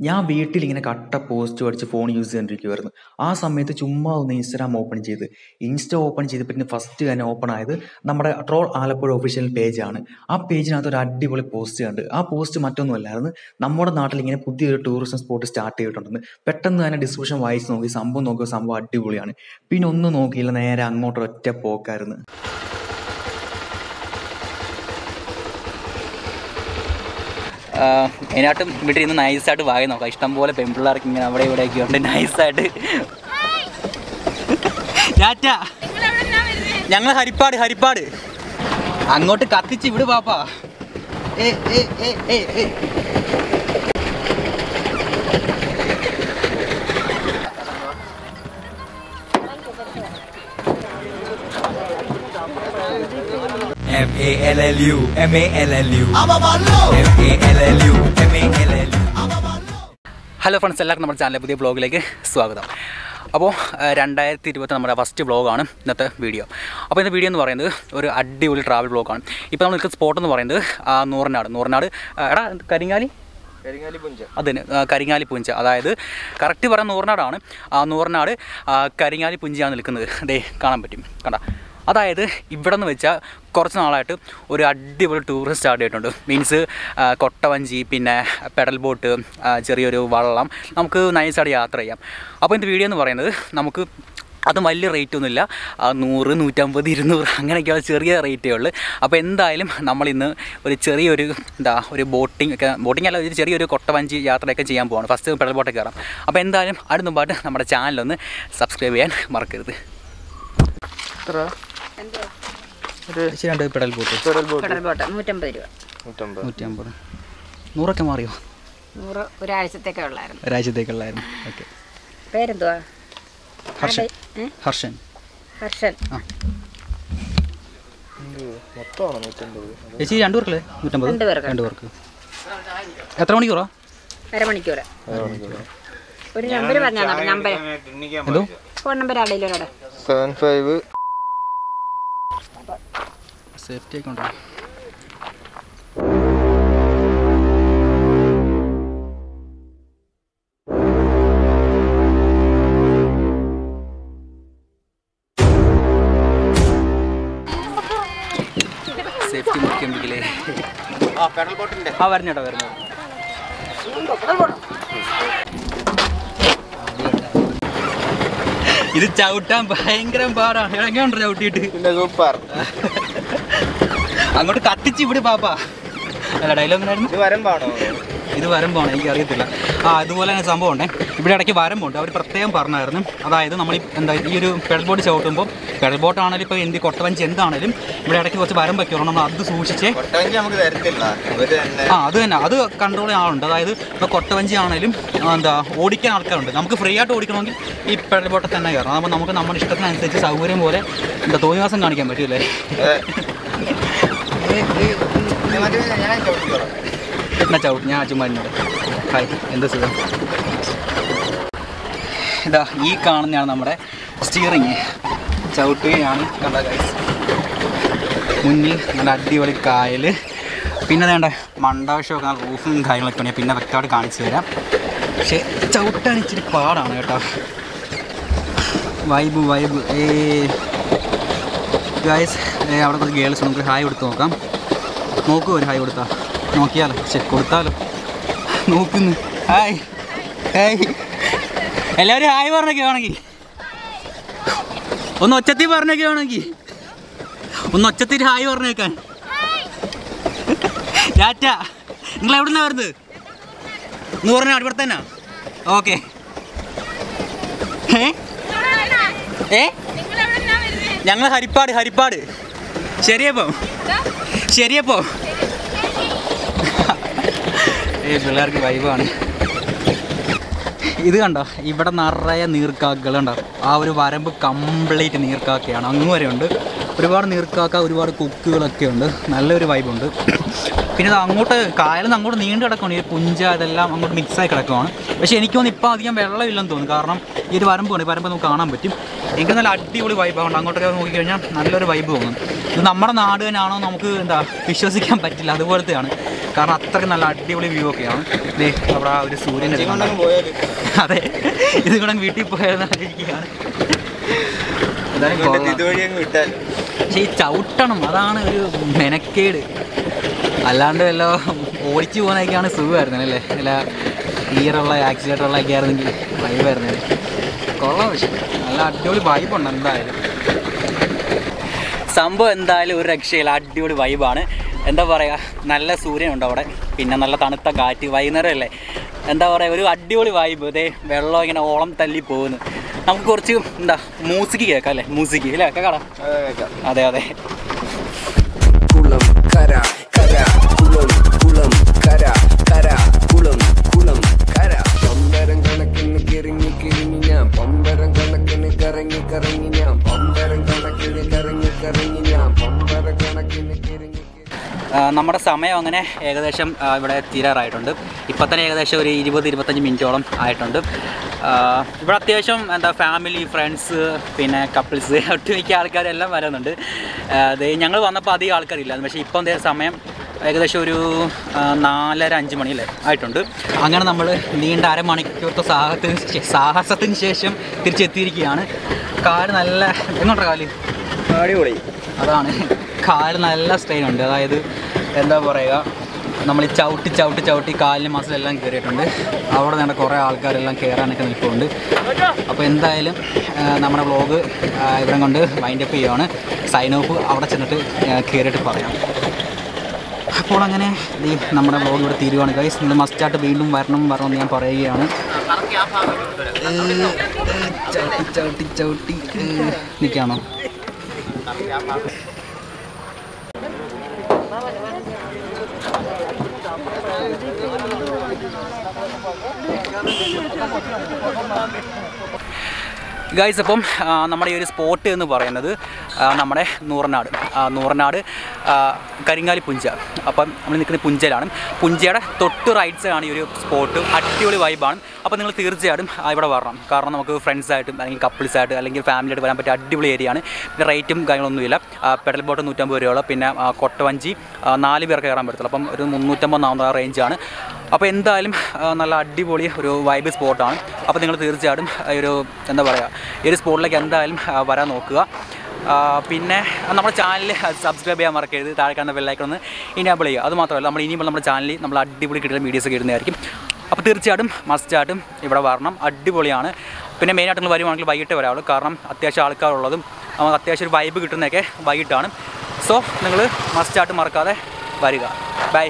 ഞാൻ വീട്ടിൽ ഇങ്ങനെ കട്ട പോസ്റ്റ് അടിച്ച് ഫോൺ യൂസ് ചെയ്തുകൊണ്ടിരിക്കുവായിരുന്നു ആ സമയത്ത് ചുമ്മാ ഒന്ന് ഇൻസ്റ്റാഗ്രാം ഓപ്പൺ ചെയ്ത്. ഇൻസ്റ്റ ഓപ്പൺ ചെയ്തപ്പോൾ ഫസ്റ്റ് തന്നെ ഓപ്പൺ ആയത് നമ്മുടെ ട്രോൾ ആലപ്പുഴ ഒഫീഷ്യൽ പേജാണ് ആ പേജിനകത്ത് ഒരു അടിപൊളി പോസ്റ്റ് കണ്ട്. ആ പോസ്റ്റ് മറ്റൊന്നുമല്ലായിരുന്നു നമ്മുടെ നാട്ടിൽ ഇങ്ങനെ പുതിയൊരു ടൂറിസം സ്പോട്ട് സ്റ്റാർട്ട് ചെയ്തിട്ടുണ്ടെന്ന്. പെട്ടെന്ന് തന്നെ ഡിസ്ക്രിപ്ഷൻ വായിച്ച് നോക്കി സംഭവം നോക്കിയ സംഭവം അടിപൊളിയാണ്. പിന്നെ ഒന്നും നോക്കിയില്ല നേരെ അങ്ങോട്ടൊരൊറ്റ പോക്കായിരുന്നു. അതിനായിട്ടും ഇന്ന് നൈസായിട്ട് വായി നോക്കാം. ഇഷ്ടംപോലെ പെൺപിള്ളേർക്ക് ഇങ്ങനെ അവിടെ ഇവിടെയൊക്കെ ഉണ്ട് നൈസായിട്ട് ഞങ്ങൾ ഹരിപ്പാട് ഹരിപ്പാട്. അങ്ങോട്ട് കത്തിച്ച് വിട് പാപ്പാ. ഏ ഏ ഏ ഏ ഏ M A L L U M A L L U. M A L L U M A L L U hello friends എല്ലാവർക്കും നമ്മുടെ ചാനലിലെ പുതിയ ബ്ലോഗിലേക്ക് സ്വാഗതം. അപ്പോൾ രണ്ടായിരത്തി ഇരുപത്തി നമ്മുടെ ഫസ്റ്റ് ബ്ലോഗാണ് ഇന്നത്തെ വീഡിയോ അപ്പോൾ ഇന്ന് വീഡിയോ എന്ന് പറയുന്നത് ഒരു അടിപൊളി ട്രാവൽ ബ്ലോഗാണ് ഇപ്പോൾ നമ്മൾ നിൽക്കുന്ന സ്പോട്ട് എന്ന് പറയുന്നത് നൂറനാട്. നൂറനാട് എടാ കരിങ്ങാലി? അതിന് കരിങ്ങാലി പുഞ്ച. അതായത് കറക്റ്റ് പറയാൻ നൂറിനാടാണ്. ആ നൂറിനാട് കരിങ്ങാലി പുഞ്ചയാണ് നിൽക്കുന്നത്. ദേ കാണാൻ പറ്റും. കണ്ട? അതായത് ഇവിടെ നിന്ന് വെച്ചാൽ കുറച്ച് നാളായിട്ട് ഒരു അടിപൊളി ടൂറിസ്റ്റ് സ്റ്റാർട്ട് ചെയ്തിട്ടുണ്ട്. മീൻസ് കൊട്ടവഞ്ചി പിന്നെ പെഡൽ ബോട്ട് ചെറിയൊരു വള്ളം. നമുക്ക് നൈസായിട്ട് യാത്ര ചെയ്യാം. അപ്പോൾ ഇതിന്റെ വീഡിയോ എന്ന് പറയുന്നത് നമുക്ക് അതും വലിയ റേറ്റ് ഒന്നുമില്ല നൂറ് നൂറ്റമ്പത് ഇരുന്നൂറ് അങ്ങനെയൊക്കെയുള്ള ചെറിയ റേറ്റേ ഉള്ളൂ. അപ്പോൾ എന്തായാലും നമ്മളിന്ന് ഒരു ചെറിയൊരു എന്താ ഒരു ബോട്ടിംഗ് ഒക്കെ ബോട്ടിംഗ് അല്ല ഒരു ചെറിയൊരു കൊട്ടവഞ്ചി യാത്രയൊക്കെ ചെയ്യാൻ പോവാണ്. ഫസ്റ്റ് പെഡൽ ബോട്ടൊക്കെ കയറാം. അപ്പോൾ എന്തായാലും അടുത്ത മുമ്പായിട്ട് നമ്മുടെ ചാനലൊന്ന് സബ്സ്ക്രൈബ് ചെയ്യാൻ മറക്കരുത്. രണ്ട് പെടൽ ബോട്ട്. കടൽ ബോട്ട്. നൂറ്റമ്പത് രൂപ. നൂറ്റമ്പത്. നൂറൊക്കെ മാറിയോ? നൂറ് ഒരാഴ്ചത്തേക്കേ ഉള്ളായിരുന്നു. ഒരാഴ്ചത്തേക്കുള്ളായിരുന്നു. ഓക്കെ. പേരെന്തുവാ? ഹർഷൻ? ഹർഷൻ. ഹർഷൻ. ചേച്ചി രണ്ടു പേർക്കല്ലേ? നൂറ്റമ്പത്? രണ്ട് പേർക്ക്. എത്ര മണിക്കൂറാ? അരമണിക്കൂർ ഒരു നമ്പർ പറഞ്ഞാൽ നമ്പർ എന്തോ? ഫോൺ നമ്പർ ആടെയില്ലോ സെവൻ ഫൈവ് സേഫ്റ്റി ഒക്കെ ഉണ്ടോ? സേഫ്റ്റി മുഖ്യമ്പിക്കലേ ആ വരുന്നേട്ടോ വരുന്നത് ഇത് ചവിട്ടാൻ ഭയങ്കര പാടാണ്. എങ്ങനെയുണ്ടോ ചവിട്ടിയിട്ട്? സൂപ്പർ. അങ്ങോട്ട് കത്തിച്ച് ഇവിടെ പാപ്പാ. അല്ല ഡയലോഗ് എങ്ങനെയായിരുന്നു ഇത് വരമ്പാണോ? ഇത് വരമ്പാണ്? എനിക്ക് അറിയത്തില്ല. ആ അതുപോലെ തന്നെ സംഭവം ഉണ്ടേ. ഇവിടെ ഇടയ്ക്ക് വരമ്പുണ്ട്. അവർ പ്രത്യേകം പറഞ്ഞായിരുന്നു. അതായത് നമ്മൾ എന്താ ഈ ഒരു പെഡൽ ബോട്ട് ചവിട്ടുമ്പോൾ പെഡൽ ബോട്ട് ആണെങ്കിലും ഇപ്പോൾ എന്ത് കൊട്ടവഞ്ചി എന്താണെങ്കിലും ഇവിടെ ഇടയ്ക്ക് കുറച്ച് വരമ്പൊക്കെ ഉള്ളൂ. നമ്മൾ അത് സൂക്ഷിച്ച് നമുക്ക് തരത്തില്ല. ആ അത് തന്നെ. അത് കൺട്രോൾ ചെയ്യാൻ ആളുണ്ട്. അതായത് ഇപ്പോൾ കൊട്ടവഞ്ചി ആണെങ്കിലും എന്താ ഓടിക്കാൻ ആൾക്കാരുണ്ട്. നമുക്ക് ഫ്രീ ആയിട്ട് ഓടിക്കണമെങ്കിൽ ഈ പെഡൽ ബോട്ടിൽ തന്നെ കയറണം. അപ്പോൾ നമുക്ക് നമ്മുടെ ഇഷ്ടത്തിനനുസരിച്ച് സൗകര്യം പോലെ എന്താ തോന്നിവാസം കാണിക്കാൻ പറ്റൂലേ എന്നാ ചവിട്ട് ഞാൻ അച്ചുമാരിനോട് ഹായ് എന്താ സുഖം? ഇതാ ഈ കാണുന്നതാണ് നമ്മുടെ സ്റ്റിയറിങ് ചവിട്ടുകയാണ്. കണ്ട ഗൈസ് മുന്നിൽ നല്ല അടിപൊളി കായൽ പിന്നെ വേണ്ട മണ്ടാവശ്യമൊക്കെ റൂഫും കാര്യങ്ങളൊക്കെ ഉണ്ടെങ്കിൽ പിന്നെ വ്യക്തമായിട്ട് കാണിച്ചു തരാം. പക്ഷേ ചവിട്ടാൻ ഇച്ചിരി പാടാണ് കേട്ടോ. Vibe vibe. ഏ ഗൈസ് അവിടെ കുറച്ച് ഗേൾസ് നമുക്ക് ഹായ് കൊടുത്ത് നോക്കാം. നോക്കൂ ഒരു ഹായ് കൊടുത്താ. നോക്കിയാലോ ശരി കൊടുത്താലോ. നോക്കുന്നു. ഹായ് ഹായ് എല്ലാവരും ഹായ് പറഞ്ഞൊക്കെ ആണെങ്കിൽ. ഒന്ന് ഒച്ചത്തിൽ പറഞ്ഞൊക്കെ ആണെങ്കിൽ. ഒന്ന് ഒച്ചത്തിൽ ഹായ് പറഞ്ഞേക്കാൻ. ടാറ്റ നിങ്ങൾ എവിടെ നിന്നാണ് വരുന്നത് എന്ന് പറഞ്ഞാൽ ഇവിടെ തന്നെ ഓക്കെ ഏ ഏ ഞങ്ങൾ ഹരിപ്പാട് ഹരിപ്പാട്. ശരിയപ്പോ ശരിയപ്പോ? ഈ പിള്ളേർക്ക് വൈബാണ്. ഇത് കണ്ടോ? ഇവിടെ നിറയെ നീർക്കാക്കകൾ ഉണ്ടോ ആ ഒരു വരമ്പ് കംപ്ലീറ്റ് നീർക്കാക്കയാണ്. അങ്ങ് വരെ ഉണ്ട് ഒരുപാട് നീർക്കാക്ക ഒരുപാട് കുക്കുകളൊക്കെ ഉണ്ട്. നല്ലൊരു വൈബുണ്ട്. പിന്നെ ഇത് അങ്ങോട്ട് കായലിൽ നിന്ന് അങ്ങോട്ട് നീണ്ടു കിടക്കുകയാണ് ഈ പുഞ്ച ഇതെല്ലാം അങ്ങോട്ട് മിക്സായി കിടക്കുകയാണ് പക്ഷേ എനിക്ക് തോന്നുന്നു ഇപ്പോൾ അധികം വെള്ളമില്ലെന്ന് തോന്നുന്നു. കാരണം ഈ ഒരു വരമ്പാണ് ഈ വരമ്പ് നമുക്ക് കാണാൻ പറ്റും. എനിക്ക് നല്ല അടിപൊളി വൈബാണ് അങ്ങോട്ടൊക്കെ നോക്കിക്കഴിഞ്ഞാൽ നല്ലൊരു വൈബ് തോന്നുന്നു ഇത് നമ്മുടെ നാട് തന്നെയാണോ നമുക്ക് എന്താ വിശ്വസിക്കാൻ പറ്റില്ല. അതുപോലത്തെയാണ്. കാരണം അത്രയ്ക്ക് നല്ല അടിപൊളി വ്യൂ ഒക്കെയാണ്. അവിടെ ആ ഒരു സൂര്യന്റെ അതെ. ഇത് കൂടെ വീട്ടിൽ പോയാലിരിക്കുകയാണ് എന്തായാലും കൊള്ളാം. ഇതുവഴി അങ്ങ് വിട്ടാൽ പക്ഷേ ഈ ചവിട്ടണം അതാണ് ഒരു മെനക്കേട്. അല്ലാണ്ട് വല്ല ഓടിച്ചു പോകുന്നതൊക്കെയാണ് സുഖമായിരുന്നത് അല്ലേ? അല്ല ഗിയറുള്ള ആക്സിലേറ്ററുള്ള ഒക്കെ ആയിരുന്നെങ്കിൽ വൈബായിരുന്നു കൊള്ളാം പക്ഷേ. നല്ല അടിപൊളി വൈബുണ്ട് എന്തായാലും. സംഭവം എന്തായാലും ഒരു രക്ഷയില്ല. അടിപൊളി വൈബാണ് എന്താ പറയുക നല്ല സൂര്യനുണ്ട് അവിടെ. പിന്നെ നല്ല തണുത്ത കാറ്റ് വൈകുന്നേരം അല്ലേ? എന്താ പറയുക ഒരു അടിപൊളി വൈബ് ഇതേ വെള്ളം ഇങ്ങനെ ഓളം തല്ലി പോകുന്നു. നമുക്ക് കുറച്ച് എന്താ മ്യൂസിക് കേൾക്കാം അല്ലേ? മ്യൂസിക് അല്ലേ കേൾക്കാം അതെ അതെ. കുളം കര കര കുളം കുളം കര കര കുളം കുളം കര കണക്കിന് കണക്കിന് ഞാൻ കണക്കിന് ഞാൻ കണക്കിന് നമ്മുടെ സമയം അങ്ങനെ ഏകദേശം ഇവിടെ തീരാറായിട്ടുണ്ട്. ഇപ്പം തന്നെ ഏകദേശം ഒരു ഇരുപത് ഇരുപത്തഞ്ച് മിനിറ്റോളം ആയിട്ടുണ്ട്. ഇവിടെ അത്യാവശ്യം എന്താ ഫാമിലി ഫ്രണ്ട്സ് പിന്നെ കപ്പിൾസ് ഒട്ടുമിക്ക ആൾക്കാരെല്ലാം വരുന്നുണ്ട് അത് ഞങ്ങൾ വന്നപ്പോൾ അധികം ആൾക്കാരില്ല പക്ഷേ ഇപ്പം സമയം ഏകദേശം ഒരു നാലര അഞ്ച് മണിയല്ലേ ആയിട്ടുണ്ട്. അങ്ങനെ നമ്മൾ നീണ്ട അരമണിക്കൂർത്തെ സാഹസത്തിന് സാഹസത്തിന് ശേഷം തിരിച്ചെത്തിയിരിക്കുകയാണ്. കാൽ നല്ല എങ്ങോട്ടാ കാൽ? അടിപൊളി. അതാണ്. കാൽ നല്ല സ്ട്രെയിൻ ഉണ്ട്. അതായത് എന്താ പറയുക നമ്മൾ ഈ ചവിട്ടി ചവിട്ടി ചവിട്ടി കാലിന് മസിലെല്ലാം കയറിയിട്ടുണ്ട്. അവിടെ നിന്ന് കുറേ ആൾക്കാരെല്ലാം കയറാനൊക്കെ നിൽക്കുന്നുണ്ട് അപ്പോൾ എന്തായാലും നമ്മുടെ വ്ളോഗ് ഇവിടെ കൊണ്ട് വൈൻഡപ്പ് ചെയ്യുവാണ്. സൈൻ ഓഫ് അവിടെ ചെന്നിട്ട് കയറിയിട്ട് പറയാം. അപ്പോൾ അങ്ങനെ ഈ നമ്മുടെ വ്ളോഗ് ഇവിടെ തീരുവാണ് ഗൈസ് നിങ്ങൾ മസ്റ്റായിട്ട് വീണ്ടും വരണം വരണം എന്ന് ഞാൻ പറയുകയാണ്. ചവിട്ടി ചവിട്ടി ചവിട്ടി നിൽക്കാണോ? ഗൈസ് അപ്പം നമ്മുടെ ഈ ഒരു സ്പോട്ട് എന്ന് പറയുന്നത് നമ്മുടെ നൂറനാട്. നൂറനാട് കരിങ്ങാലി പുഞ്ച. അപ്പം നമ്മൾ നിൽക്കുന്ന പുഞ്ചയിലാണ്. പുഞ്ചയുടെ തൊട്ട് റൈറ്റ് സൈഡാണ് ഈ ഒരു സ്പോട്ട് അടിപൊളി വൈബാണ് അപ്പോൾ നിങ്ങൾ തീർച്ചയായിട്ടും ഇവിടെ വരണം. കാരണം നമുക്ക് ഫ്രണ്ട്സായിട്ടും അല്ലെങ്കിൽ കപ്പിൾസായിട്ട് അല്ലെങ്കിൽ ഫാമിലിയായിട്ട് വരാൻ പറ്റിയ അടിപൊളി ഏരിയയാണ് പിന്നെ റേറ്റും കാര്യങ്ങളൊന്നുമില്ല. പെഡൽ ബോട്ട് നൂറ്റമ്പത് രൂപയോളം പിന്നെ കൊട്ടവഞ്ചി നാല് പേർക്ക് കയറാൻ പറ്റത്തുള്ളൂ. അപ്പം ഒരു മുന്നൂറ്റമ്പത് നാനൂറ് റേഞ്ചാണ് അപ്പോൾ എന്തായാലും നല്ല അടിപൊളി ഒരു വൈബ് സ്പോട്ടാണ് അപ്പോൾ നിങ്ങൾ തീർച്ചയായിട്ടും ഒരു എന്താ പറയുക ഈ ഒരു സ്പോട്ടിലേക്ക് എന്തായാലും വരാൻ നോക്കുക. പിന്നെ നമ്മുടെ ചാനൽ സബ്സ്ക്രൈബ് ചെയ്യാൻ മറക്കരുത്. താഴെ കാണുന്ന ബെല്ലൈക്കൺ ഒന്ന് ഇനേബിൾ ചെയ്യുക. അത് മാത്രമല്ല നമ്മൾ ഇനിയും നമ്മുടെ ചാനലിൽ നമ്മൾ അടിപൊളി കിട്ടുന്ന വീഡിയോസ് ഒക്കെ ഇടുന്നതായിരിക്കും. അപ്പോൾ തീർച്ചയായിട്ടും മസ്റ്റായിട്ടും ഇവിടെ വരണം. അടിപൊളിയാണ്. പിന്നെ മെയിനായിട്ട് നിങ്ങൾ വരുവാണെങ്കിൽ വൈകിട്ട് വരാവുള്ളൂ. കാരണം അത്യാവശ്യം ആൾക്കാരുള്ളതും നമുക്ക് അത്യാവശ്യം ഒരു വൈബ് കിട്ടുന്നതൊക്കെ വൈകിട്ടാണ്. സോ നിങ്ങൾ മസ്റ്റായിട്ട് മറക്കാതെ വരിക. ബൈ